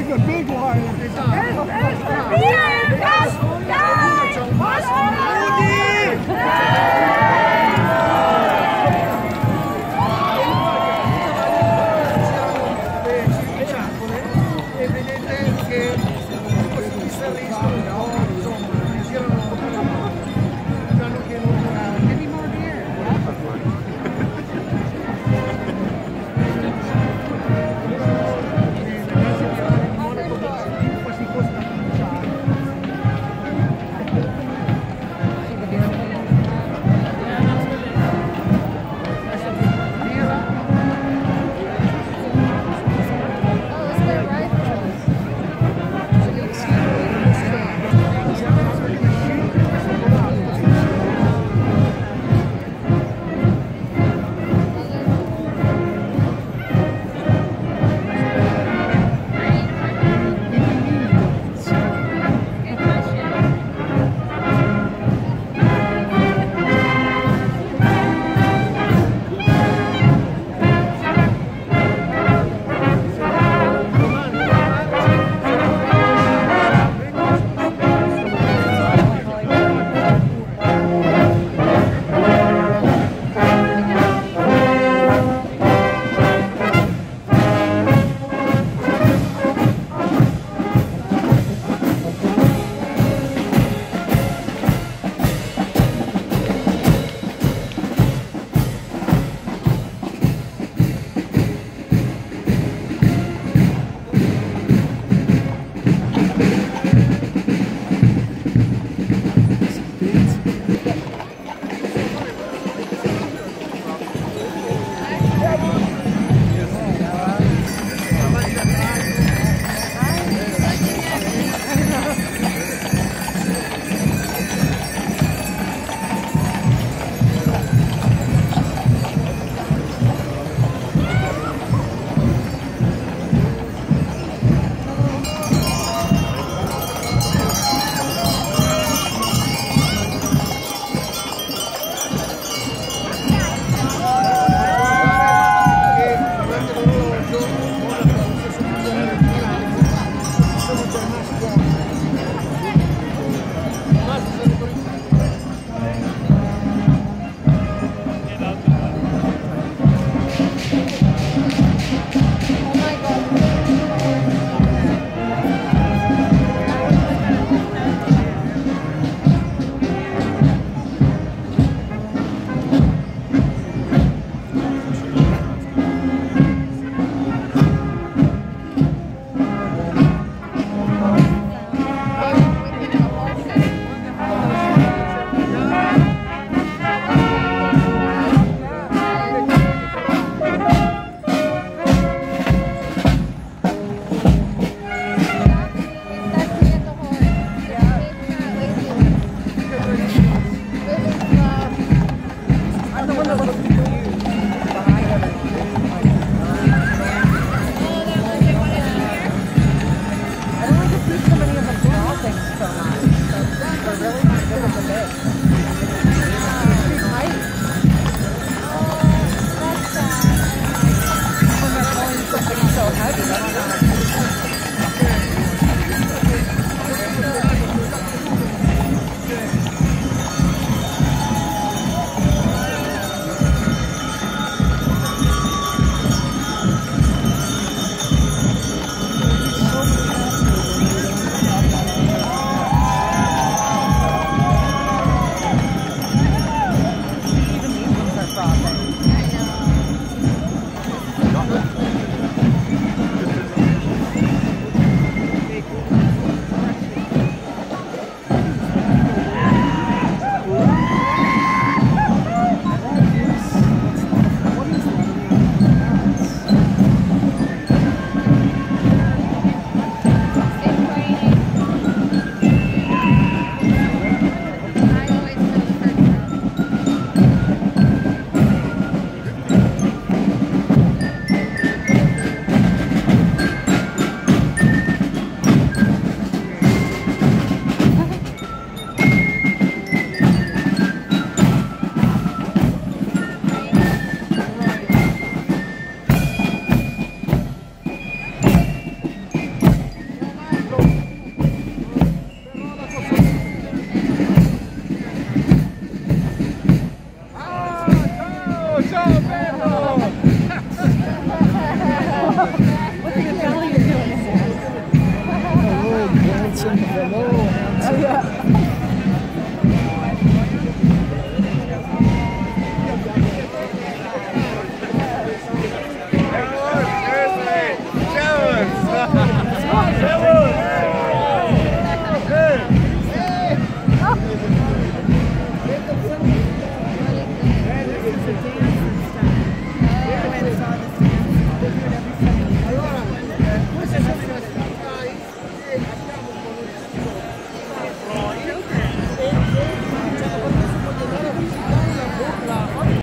like a big lion. It's, it's, it's, 我们去买哎呀